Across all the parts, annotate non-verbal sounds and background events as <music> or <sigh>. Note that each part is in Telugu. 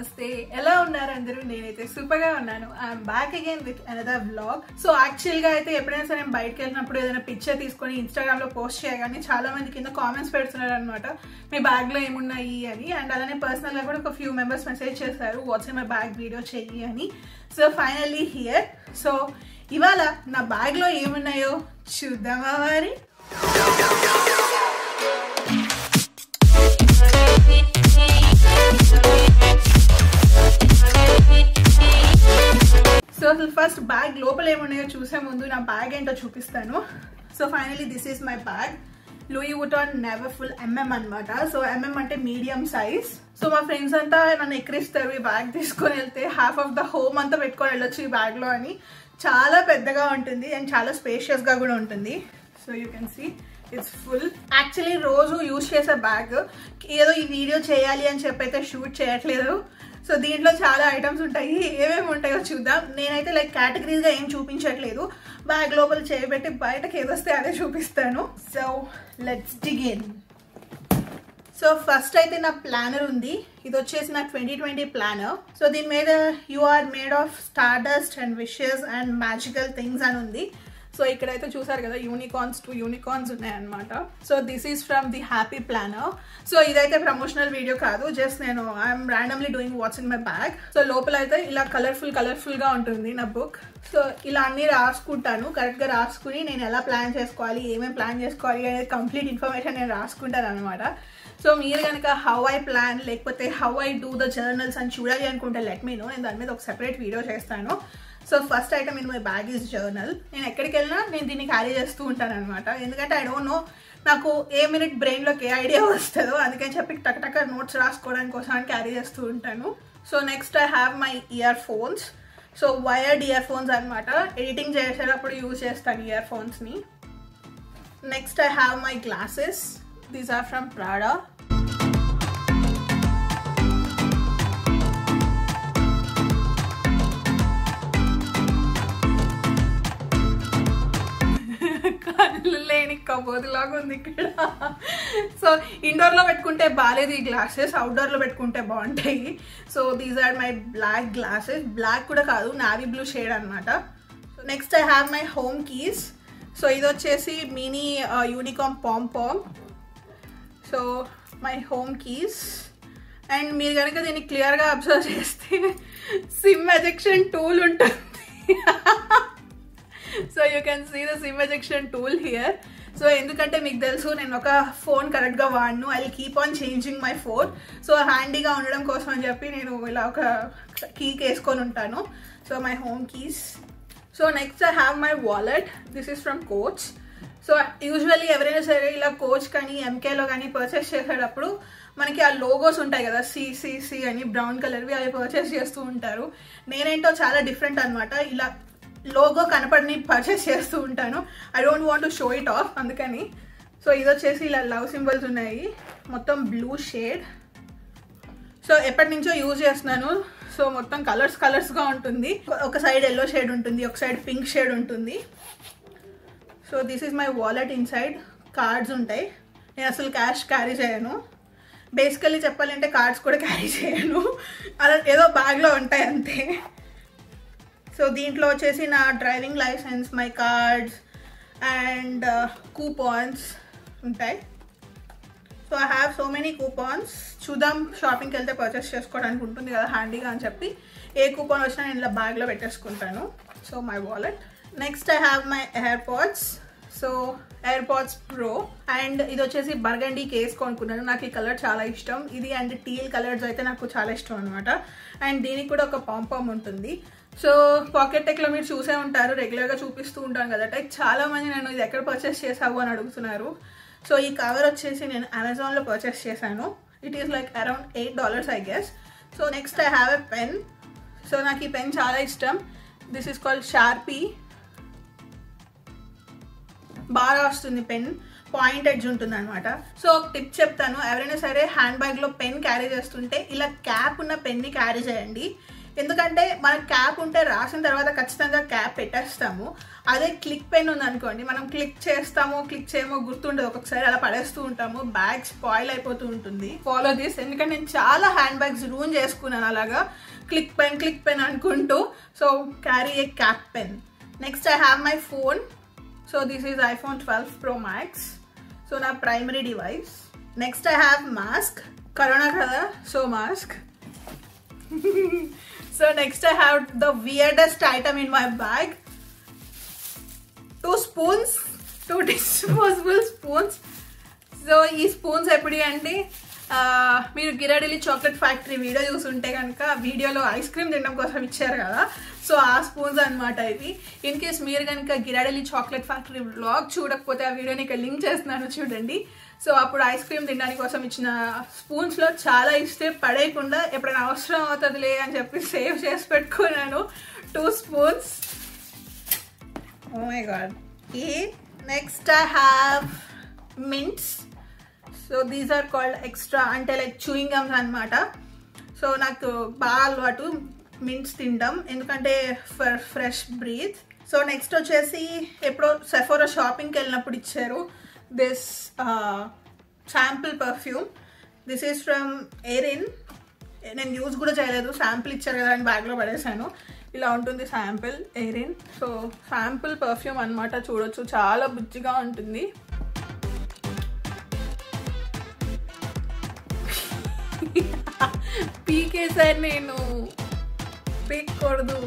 నమస్తే. ఎలా ఉన్నారు అందరూ? నేనైతే సూపర్గా ఉన్నాను. I'm back again with another blog so యాక్చువల్గా అయితే ఎప్పుడైనా సరే నేను బయటకు వెళ్ళినప్పుడు ఏదైనా పిక్చర్ తీసుకొని ఇన్స్టాగ్రామ్లో పోస్ట్ చేయగానే చాలా మంది కింద కామెంట్స్ పెడుతున్నారు అనమాట మీ బ్యాగ్లో ఏమున్నాయి అని. అండ్ అలానే పర్సనల్గా కూడా ఒక ఫ్యూ మెంబర్స్ మెసేజ్ చేశారు. వాట్స్ మై బ్యాగ్ వీడియో చెయ్యి అని. సో ఫైనల్లీ హియర్ సో ఇవాళ నా బ్యాగ్లో ఏమున్నాయో చూద్దామా మరి? సో అసలు ఫస్ట్ బ్యాగ్ లోపల ఏమున్నాయో చూసే ముందు నా బ్యాగ్ ఏంటో చూపిస్తాను. So finally this is my bag Louis Vuitton never full MM అనమాట సో ఎంఎం అంటే మీడియం సైజ్ సో మా ఫ్రెండ్స్ అంతా నన్ను ఎక్కిరిస్తారు ఈ బ్యాగ్ తీసుకొని వెళ్తే. హాఫ్ ఆఫ్ ద హోమ్ అంతా పెట్టుకొని వెళ్ళొచ్చు ఈ బ్యాగ్లో అని. చాలా పెద్దగా ఉంటుంది అండ్ చాలా స్పేషియస్గా కూడా ఉంటుంది. So you can see it's full actually రోజు యూజ్ చేసే బ్యాగ్ ఏదో ఈ వీడియో చేయాలి అని చెప్పి అయితే షూట్ చేయట్లేదు. సో దీంట్లో చాలా ఐటమ్స్ ఉంటాయి. ఏమేమి ఉంటాయో చూద్దాం. నేనైతే లైక్ కేటగిరీస్గా ఏం చూపించట్లేదు. బ్యాగ్ లోపల చేయబెట్టి బయటకు ఏదొస్తే అదే చూపిస్తాను. So let's dig in so first అయితే నా ప్లానర్ ఉంది. ఇది వచ్చేసి నా ట్వంటీ ట్వంటీ ప్లానర్ సో దీని మీద you are made of stardust and wishes and magical things అని ఉంది. సో ఇక్కడైతే చూసారు కదా యూనికార్న్స్ టూ యూనికార్న్స్ ఉన్నాయన్నమాట. So this is from the happy planner so ఇదైతే ప్రమోషనల్ వీడియో కాదు జస్ట్ నేను I'm randomly doing what's in my bag so లోపల అయితే ఇలా కలర్ఫుల్ కలర్ఫుల్గా ఉంటుంది నా బుక్ సో ఇలా అన్ని రాసుకుంటాను కరెక్ట్గా రాసుకుని నేను ఎలా ప్లాన్ చేసుకోవాలి ఏమేమి ప్లాన్ చేసుకోవాలి అనేది కంప్లీట్ ఇన్ఫర్మేషన్ నేను రాసుకుంటాను అనమాట సో మీరు కనుక హౌ ఐ ప్లాన్ లేకపోతే how I do the journals అని చూడాలి అనుకుంటే లెట్ మీ నో నేను దాని మీద ఒక సెపరేట్ వీడియో చేస్తాను. So first item in my bag is journal నేను ఎక్కడికి వెళ్ళినా నేను దీన్ని క్యారీ చేస్తూ ఉంటాను అనమాట ఎందుకంటే ఐ డోంట్ నో నాకు ఏ మినిట్ బ్రెయిన్లోకి ఏ ఐడియా వస్తుందో అందుకని చెప్పి టక్ టక్ నోట్స్ రాసుకోవడానికి కోసం క్యారీ చేస్తూ ఉంటాను. So next I have my earphones so wired earphones అనమాట ఎడిటింగ్ చేసేటప్పుడు యూజ్ చేస్తాను ఇయర్ ఫోన్స్ని next I have my glasses these are from Prada లేని ఉంది ఇక్కడ. సో ఇండోర్లో పెట్టుకుంటే బాగాలేదు ఈ గ్లాసెస్ అవుట్డోర్లో పెట్టుకుంటే బాగుంటాయి. So these are my black glasses black కూడా కాదు నావీ బ్లూ షేడ్ అనమాట so next I have my home keys so ఇది వచ్చేసి mini unicorn pom pom so my home keys and మీరు కనుక దీన్ని క్లియర్గా అబ్జర్వ్ చేస్తే సిమ్ ఎజెక్షన్ టూల్ ఉంటుంది. So you can see the SIM ejection tool here so ఎందుకంటే మీకు తెలుసు నేను ఒక ఫోన్ కరెక్ట్గా వాడను. I keep on changing my phone so హ్యాండీగా ఉండడం కోసం అని చెప్పి నేను ఇలా ఒక కీకి వేసుకొని ఉంటాను. So my home keys so next I have my wallet this is from Coach so usually ఎవరైనా సరే ఇలా కోచ్ కానీ ఎంకేలో కానీ పర్చేస్ చేసేటప్పుడు మనకి ఆ లోగోస్ ఉంటాయి కదా సిసిసి అని బ్రౌన్ కలర్వి అవి పర్చేస్ చేస్తూ ఉంటారు. నేనేంటో చాలా డిఫరెంట్ అనమాట ఇలా లోగో కనపడని పర్చేస్ చేస్తూ ఉంటాను. I don't want to show it off అందుకని. సో ఇది వచ్చేసి ఇలా లవ్ సింబల్స్ ఉన్నాయి. మొత్తం బ్లూ షేడ్ సో ఎప్పటి నుంచో యూజ్ చేస్తున్నాను. సో మొత్తం కలర్స్ కలర్స్గా ఉంటుంది. ఒక సైడ్ ఎల్లో షేడ్ ఉంటుంది ఒక సైడ్ పింక్ షేడ్ ఉంటుంది. So this is my wallet inside cards ఉంటాయి. నేను అసలు క్యాష్ క్యారీ చేయను. బేసికల్లీ చెప్పాలంటే కార్డ్స్ కూడా క్యారీ <laughs> చేయను. అలా ఏదో బ్యాగ్లో ఉంటాయి అంతే. సో దీంట్లో వచ్చేసి నా driving license my cards and coupons ఉంటాయి. So I have so many coupons చూద్దాం షాపింగ్కి వెళ్తే పర్చేస్ చేసుకోవడానికి ఉంటుంది కదా హ్యాండీగా అని చెప్పి. ఏ కూపాన్ వచ్చినా నేను ఇలా బ్యాగ్లో పెట్టేసుకుంటాను. So my wallet next I have my AirPods so AirPods pro and ఇది వచ్చేసి బర్గండీ కేస్ కొనుక్కున్నాను. నాకు ఈ కలర్ చాలా ఇష్టం. ఇది అండ్ టీల్ కలర్స్ అయితే నాకు చాలా ఇష్టం అనమాట అండ్ దీనికి కూడా ఒక పాంపామ్ ఉంటుంది. సో పాకెట్ టెక్లో మీరు చూసే ఉంటారు రెగ్యులర్గా చూపిస్తూ ఉంటాను కదా టెక్ చాలా మంది నన్ను ఇది ఎక్కడ పర్చేస్ చేసావు అని అడుగుతున్నారు. సో ఈ కవర్ వచ్చేసి నేను అమెజాన్లో పర్చేస్ చేశాను. It is like around eight dollars I guess so next I have a pen so నాకు ఈ పెన్ చాలా ఇష్టం. దిస్ ఈస్ కాల్డ్ షార్పీ బాగా వస్తుంది పెన్ పాయింట్ ఎడ్జ్ ఉంటుంది అనమాట సో ఒక టిప్ చెప్తాను. ఎవరైనా సరే హ్యాండ్ బ్యాగ్లో పెన్ క్యారీ చేస్తుంటే ఇలా క్యాప్ ఉన్న పెన్ని క్యారీ చేయండి. ఎందుకంటే మనకు క్యాప్ ఉంటే రాసిన తర్వాత ఖచ్చితంగా క్యాప్ పెట్టేస్తాము. అదే క్లిక్ పెన్ ఉంది అనుకోండి మనం క్లిక్ చేస్తామో క్లిక్ చేయమో గుర్తుండదు. ఒక్కొక్కసారి అలా పడేస్తూ ఉంటాము. బ్యాగ్ స్పాయిల్ అయిపోతూ ఉంటుంది. ఫాలో దిస్ ఎందుకంటే నేను చాలా హ్యాండ్ బ్యాగ్స్ రూన్ చేసుకున్నాను అలాగా. క్లిక్ పెన్ క్లిక్ పెన్ అనుకుంటూ. So carry a cap pen next I have my phone so this is iPhone twelve pro max so నా primary device next I have mask corona కదా so mask so next I have the weirdest item in my bag two spoons two disposable spoons so ఈ స్పూన్స్ ఎప్పుడు అంటే మీరు గిరాడిలి చాక్లెట్ ఫ్యాక్టరీ వీడియో చూసుంటే కనుక వీడియోలో ఐస్ క్రీమ్ తినడం కోసం ఇచ్చారు కదా. సో ఆ స్పూన్స్ అనమాట ఇది ఇన్ కేస్ మీరు కనుక గిరాడిలి చాక్లెట్ ఫ్యాక్టరీ బ్లాగ్ చూడకపోతే ఆ వీడియోని ఇక్కడ లింక్ చేస్తున్నాను చూడండి. సో అప్పుడు ఐస్ క్రీమ్ తినడానికి కోసం ఇచ్చిన స్పూన్స్లో చాలా ఇస్తే పడేయకుండా ఎప్పుడైనా అవసరం అవుతుందిలే అని చెప్పి సేవ్ చేసి పెట్టుకున్నాను. Two spoons oh my god ఈ next I have mints so these are called extra అంటే లైక్ చూయింగ్ గమ్స్ అనమాట సో నాకు బాగా అలవాటు మింట్స్ తినడం. ఎందుకంటే for fresh breath so next వచ్చేసి ఎప్పుడో సెఫోరో షాపింగ్కి వెళ్ళినప్పుడు ఇచ్చారు. This sample perfume this is from Aerin నేను యూజ్ కూడా చేయలేదు. శాంపుల్ ఇచ్చారు కదా అని బ్యాగ్లో పడేసాను. ఇలా ఉంటుంది sample Aerin so sample perfume అనమాట చూడొచ్చు. చాలా బుజ్జిగా ఉంటుంది. <laughs> పీకేసారి నేను. పీక్కూడదు.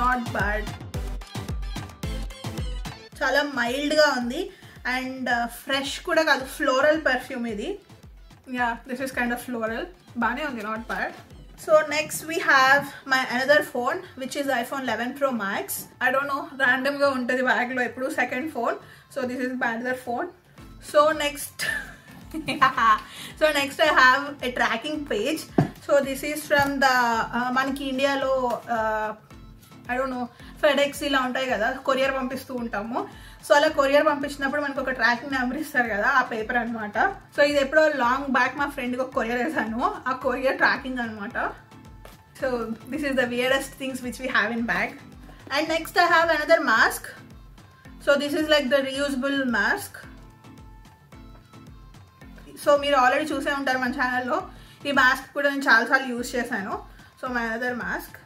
నాట్ బ్యాడ్ చాలా మైల్డ్గా ఉంది. అండ్ ఫ్రెష్ కూడా కాదు ఫ్లోరల్ పర్ఫ్యూమ్ ఇది. Yeah this is kind of floral బాగానే ఉంది not bad so next we have my another phone which is iPhone eleven pro max I don't know ర్యాండమ్గా ఉంటుంది బ్యాగ్లో ఎప్పుడు second phone so this is another phone so next so next I have a tracking page so this is from the మనకి ఇండియాలో ఐ డోంట్ నో ఫెడెక్స్ ఇలా ఉంటాయి కదా కొరియర్ పంపిస్తూ ఉంటాము. సో అలా కొరియర్ పంపించినప్పుడు మనకు ఒక ట్రాకింగ్ నెంబర్ ఇస్తారు కదా ఆ పేపర్ అనమాట సో ఇది ఎప్పుడో లాంగ్ బ్యాక్ మా ఫ్రెండ్కి ఒక కొరియర్ వేసాను ఆ కొరియర్ ట్రాకింగ్ అనమాట so this is the weirdest things which we have in bag and next I have another mask so this is like the reusable mask so మీరు ఆల్రెడీ చూసే ఉంటారు మన ఛానల్లో ఈ మాస్క్ కూడా నేను చాలాసార్లు యూజ్ చేశాను. So my other mask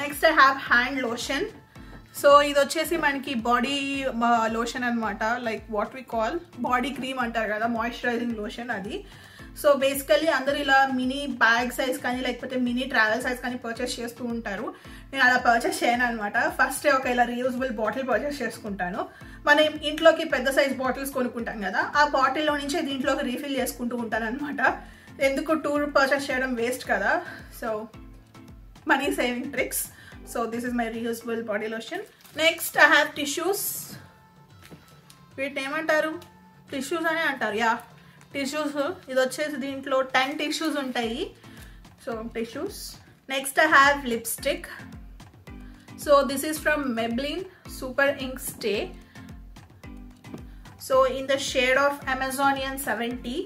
next I have hand lotion so ఇది వచ్చేసి మనకి బాడీ లోషన్ అనమాట like what we call body cream అంటారు కదా మాయిశ్చరైజింగ్ లోషన్ అది. సో బేసికలీ అందరూ ఇలా మినీ బ్యాగ్ సైజ్ కానీ లేకపోతే మినీ ట్రావెల్ సైజ్ కానీ పర్చేస్ చేస్తూ ఉంటారు. నేను అలా పర్చేస్ చేయను అనమాట ఫస్ట్ ఒక ఇలా రీయూజబుల్ బాటిల్ పర్చేస్ చేసుకుంటాను. మనం ఇంట్లోకి పెద్ద సైజ్ బాటిల్స్ కొనుక్కుంటాం కదా ఆ బాటిల్లో నుంచే దీంట్లోకి రీఫిల్ చేసుకుంటూ ఉంటాను అనమాట ఎందుకు టూర్ పర్చేస్ చేయడం వేస్ట్ కదా. So money saving tricks so this is my reusable body lotion next I have tissues వీటిని ఏమంటారు? టిష్యూస్ అనే అంటారు. యా టిష్యూస్ ఇది వచ్చేసి దీంట్లో టెన్ టిష్యూస్ ఉంటాయి. So tissues next I have lipstick so this is from Maybelline super ink stay so in the shade of Amazonian seventy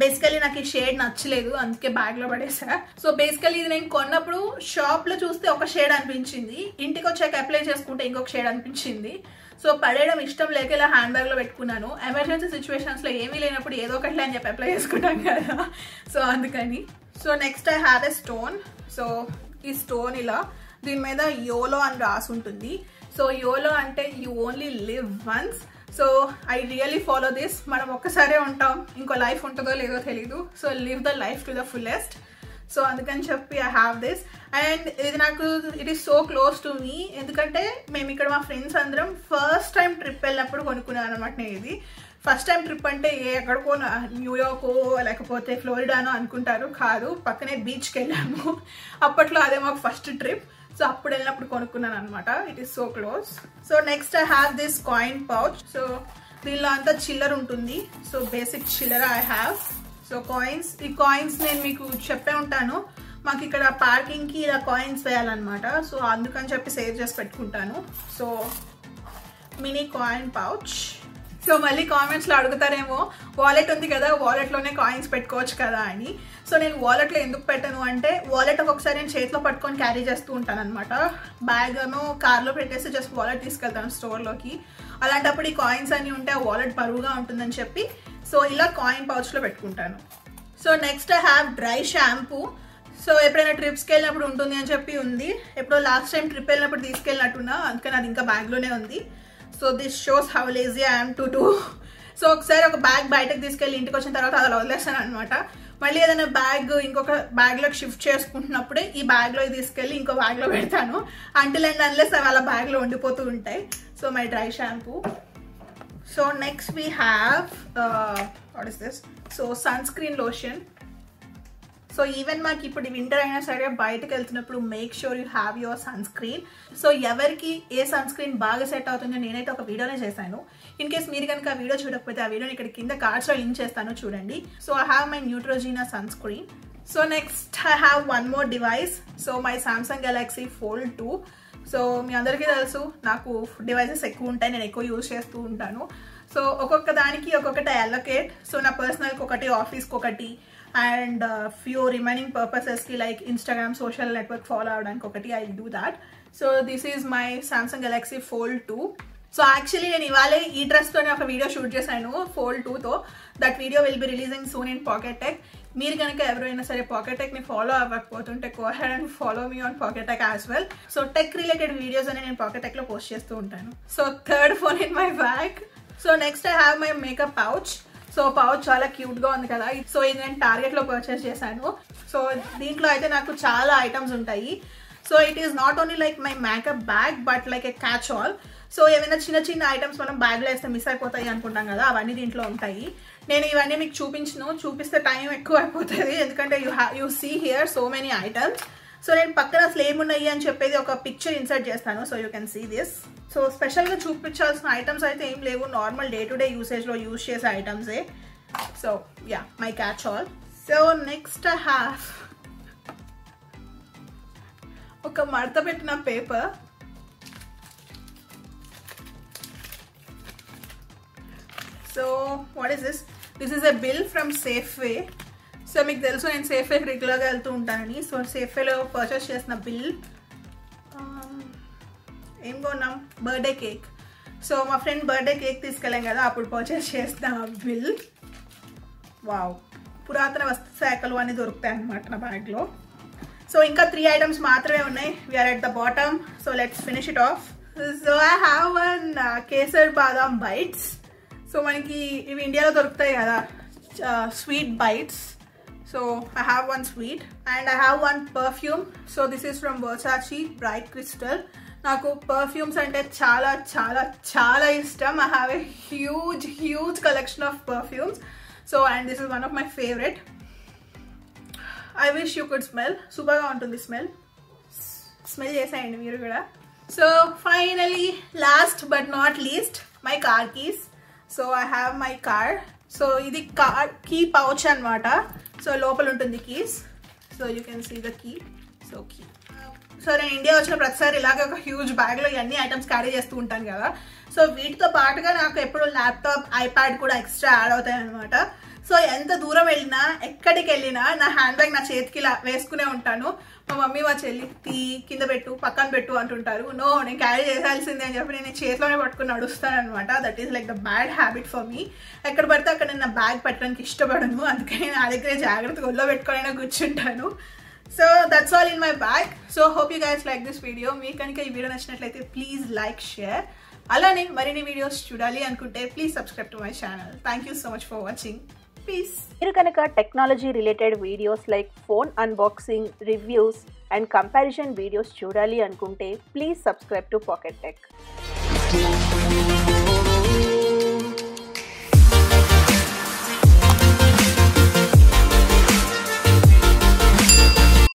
basically నాకు ఈ షేడ్ నచ్చలేదు అందుకే బ్యాగ్లో పడేసా. సో బేసికలీ ఇది నేను కొన్నప్పుడు షాప్లో చూస్తే ఒక షేడ్ అనిపించింది. ఇంటికి వచ్చాక అప్లై చేసుకుంటే ఇంకొక షేడ్ అనిపించింది. సో పడేయడం ఇష్టం లేక ఇలా హ్యాండ్ బ్యాగ్లో పెట్టుకున్నాను. ఎమర్జెన్సీ సిచ్యువేషన్స్లో ఏమీ లేనప్పుడు ఏదో ఒకటి అని చెప్పి అప్లై చేసుకుంటాం కదా. సో అందుకని. So next I have a stone so ఈ స్టోన్ ఇలా దీని మీద యోలో అని రాసి ఉంటుంది సో యోలో అంటే you only live once so I really follow this మనం ఒక్కసారే ఉంటాం. ఇంకో లైఫ్ ఉంటుందో లేదో తెలీదు. So live the life to the fullest so అందుకని చెప్పి ఐ హ్యావ్ దిస్ అండ్ ఇది నాకు it is so close to me ఎందుకంటే మేము ఇక్కడ మా ఫ్రెండ్స్ అందరం ఫస్ట్ టైం ట్రిప్ వెళ్ళినప్పుడు కొనుక్కున్నాను అనమాట నేను ఇది. ఫస్ట్ టైం ట్రిప్ అంటే ఏ ఎక్కడికో న్యూయార్కో లేకపోతే ఫ్లోరిడానో అనుకుంటారు. కాదు పక్కనే బీచ్కి వెళ్ళాము. అప్పట్లో అదే మాకు ఫస్ట్ ట్రిప్ సో అప్పుడు వెళ్ళినప్పుడు కొనుక్కున్నాను అనమాట it is so close so next I have this coin pouch so దీనిలో అంతా చిల్లర్ ఉంటుంది. సో బేసిక్ చిల్లర్ ఐ హ్యావ్ సో కాయిన్స్ ఈ కాయిన్స్ నేను మీకు చెప్పే ఉంటాను. మాకు ఇక్కడ పార్కింగ్కి ఇలా కాయిన్స్ వేయాలన్నమాట. సో అందుకని చెప్పి సేవ్ చేసి పెట్టుకుంటాను. So mini coin pouch so మళ్ళీ కామెంట్స్లో అడుగుతారేమో వాలెట్ ఉంది కదా వాలెట్లోనే కాయిన్స్ పెట్టుకోవచ్చు కదా అని. సో నేను వాలెట్లో ఎందుకు పెట్టను అంటే వాలెట్ ఒక్కొక్కసారి నేను చేతిలో పట్టుకొని క్యారీ చేస్తూ ఉంటాను అనమాట బ్యాగ్ కార్ కార్లో పెట్టేసి జస్ట్ వాలెట్ తీసుకెళ్తాను స్టోర్లోకి అలాంటప్పుడు ఈ కాయిన్స్ అన్నీ ఉంటే ఆ వాలెట్ బరువుగా ఉంటుందని చెప్పి సో ఇలా కాయిన్ పౌచ్లో పెట్టుకుంటాను. So next I have dry shampoo so ఎప్పుడైనా ట్రిప్స్కి వెళ్ళినప్పుడు ఉంటుంది అని చెప్పి ఉంది. ఎప్పుడో లాస్ట్ టైం ట్రిప్ వెళ్ళినప్పుడు తీసుకెళ్ళినట్టున్నా అందుకని అది ఇంకా బ్యాగ్లోనే ఉంది. So this shows how lazy I'm to do so ఒకసారి ఒక బ్యాగ్ బయటకు తీసుకెళ్ళి ఇంటికి వచ్చిన తర్వాత అలా వదిలేస్తాను అనమాట మళ్ళీ ఏదైనా బ్యాగ్ ఇంకొక బ్యాగ్లోకి షిఫ్ట్ చేసుకుంటున్నప్పుడే ఈ బ్యాగ్లో తీసుకెళ్ళి ఇంకో బ్యాగ్లో పెడతాను. అంటిల్ అండ్ అన్లెస్ అవి అలా బ్యాగ్లో ఉండిపోతూ ఉంటాయి. So my dry shampoo so next we have what is this so sunscreen lotion so even మాకు ఇప్పుడు వింటర్ అయినా సరే బయటకు వెళ్తున్నప్పుడు make sure you have your sunscreen so ఎవరికి ఏ సన్ స్క్రీన్ బాగా సెట్ అవుతుందో నేనైతే ఒక వీడియోనే చేశాను. ఇన్ కేస్ మీరు కనుక ఆ వీడియో చూడకపోతే ఆ వీడియోని ఇక్కడ కింద కార్డ్స్లో లింక్ చేస్తాను చూడండి. So I have my Neutrogena sunscreen so next I have one more device so my Samsung Galaxy Fold two so మీ అందరికీ తెలుసు నాకు డివైసెస్ ఎక్కువ ఉంటాయి నేను ఎక్కువ యూజ్ చేస్తూ ఉంటాను. సో ఒక్కొక్క దానికి ఒక్కొక్కటి అలొకేట్ సో నా పర్సనల్కి ఒకటి ఆఫీస్కి ఒకటి. And few remaining పర్పసెస్కి like Instagram social network follow అవడానికి ఒకటి I do that so this is my Samsung Galaxy Fold two so actually నేను ఇవాళ ఈ డ్రెస్తోనే ఒక వీడియో షూట్ చేశాను ఫోల్డ్ టూతో that video will be releasing soon in Pocket Tech మీరు కనుక ఎవరైనా సరే పాకెట్ టెక్ని follow అవ్వకపోతుంటే go ahead and follow me on Pocket Tech as well so tech related videos అని నేను పాకెట్ టెక్లో పోస్ట్ చేస్తూ ఉంటాను. So third phone in my bag so next I have my makeup pouch so pouch చాలా క్యూట్గా ఉంది కదా. సో ఇది నేను టార్గెట్లో పర్చేస్ చేశాను. సో దీంట్లో అయితే నాకు చాలా ఐటమ్స్ ఉంటాయి. So it is not only like my makeup bag but like a catch all so ఏమైనా చిన్న చిన్న ఐటమ్స్ మనం బ్యాగ్లో వేస్తే మిస్ అయిపోతాయి అనుకుంటాం కదా అవన్నీ దీంట్లో ఉంటాయి. నేను ఇవన్నీ మీకు చూపించను. చూపిస్తే టైం ఎక్కువ అయిపోతుంది. ఎందుకంటే you have you see here so many items so నేను పక్కన అసలు ఏమున్నాయి అని చెప్పేది ఒక పిక్చర్ ఇన్సర్ట్ చేస్తాను. So you can see this so స్పెషల్గా చూపించాల్సిన ఐటమ్స్ అయితే ఏం లేవు. నార్మల్ డే టు డే యూసేజ్లో యూజ్ చేసే ఐటమ్సే so yeah my catch all so next I have ఒక మడత పెట్టిన paper so what is this this is a bill from Safeway so మీకు తెలుసు నేను సేఫే రెగ్యులర్గా వెళ్తూ ఉంటానని. సో సేఫేలో పర్చేస్ చేసిన బిల్ um, ఏం కొన్నాం? బర్త్డే కేక్ సో మా ఫ్రెండ్ బర్త్డే కేక్ తీసుకెళ్ళాం కదా అప్పుడు పర్చేస్ చేసిన బిల్ వావ్ పురాతన వస్తు శాఖలు అన్నీ దొరుకుతాయి అనమాట నా బ్యాగ్లో సో ఇంకా త్రీ ఐటమ్స్ మాత్రమే ఉన్నాయి. We're at the bottom so let's finish it off so I have one kesar badam bites so మనకి ఇవి ఇండియాలో దొరుకుతాయి కదా uh, sweet bites so I have one sweet and I have one perfume so this is from Versace bright crystal నాకు పర్ఫ్యూమ్స్ అంటే చాలా చాలా చాలా ఇష్టం. I have a huge huge collection of perfumes so and this is one of my favourite I wish you could smell సూపర్గా ఉంటుంది స్మెల్ స్మెల్ చేసేయండి మీరు కూడా. So finally last but not least my car keys so I have my car so ఇది కార్ కీ పౌచ్ అనమాట సో లోపల ఉంటుంది keys. So you can see the key so key so నేను ఇండియా వచ్చిన ప్రతిసారి ఇలాగే ఒక హ్యూజ్ బ్యాగ్లో ఇవన్నీ ఐటమ్స్ క్యారీ చేస్తూ ఉంటాను కదా. సో వీటితో పాటుగా నాకు ఎప్పుడు ల్యాప్టాప్ ఐప్యాడ్ కూడా ఎక్స్ట్రా యాడ్ అవుతాయి అనమాట సో ఎంత దూరం వెళ్ళినా ఎక్కడికి వెళ్ళినా నా హ్యాండ్ బ్యాగ్ నా చేతికి ఇలా వేసుకునే ఉంటాను. మా మమ్మీ మా చెల్లి తీ కింద పెట్టు పక్కన పెట్టు అంటుంటారు. నో నేను క్యారీ చేయాల్సిందే అని చెప్పి నేను చేతిలోనే పట్టుకుని నడుస్తాను అనమాట that is like the bad habit for me ఎక్కడ పడితే అక్కడ నేను నా బ్యాగ్ పెట్టడానికి ఇష్టపడను. అందుకని నా దగ్గరే జాగ్రత్తగా ఒళ్ళో పెట్టుకొని కూర్చుంటాను. So that's all in my bag so hope you guys like this video మీకు కనుక ఈ వీడియో నచ్చినట్లయితే ప్లీజ్ లైక్ షేర్ అలానే మరిన్ని వీడియోస్ చూడాలి అనుకుంటే please subscribe to my channel thank you so much for watching peace మీరు కనుక technology related videos like phone unboxing reviews and comparison videos చూడాలి అనుకుంటే please subscribe to Pocket Tech